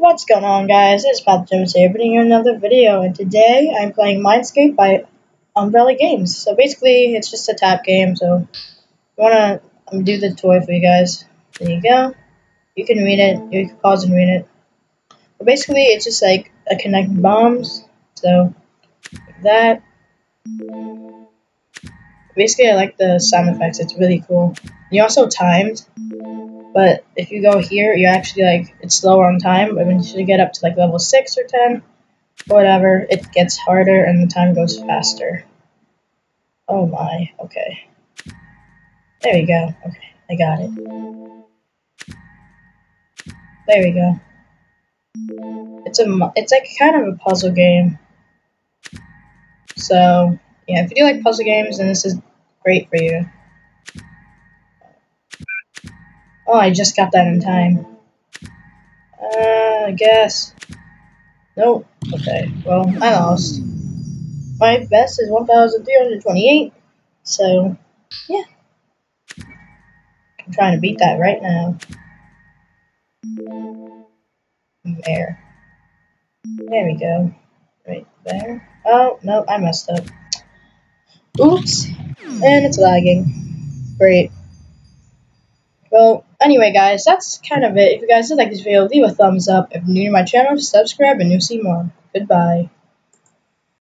What's going on guys, it's Pat Jones here bringing you another video and today I'm playing Minescape by Umbrella Games. So basically it's just a tap game so I wanna do the toy for you guys. There you go. You can read it, you can pause and read it. But basically it's just like a connect bombs. So like that. Basically I like the sound effects, it's really cool. You also timed but if you go here, you actually like it's slower on time. But when you should get up to like level six or ten, or whatever, it gets harder and the time goes faster. Oh my, okay. There we go. Okay, I got it. There we go. It's a it's like kind of a puzzle game. So yeah, if you do like puzzle games, then this is great for you. Oh, I just got that in time. Uh, I guess. Nope. Okay, well, I lost. My best is 1,328, so, yeah. I'm trying to beat that right now. There. There we go. Right there. Oh, no, I messed up. Oops. And it's lagging. Great. Well, anyway, guys, that's kind of it. If you guys did like this video, leave a thumbs up. If you're new to my channel, subscribe and you'll see more. Goodbye.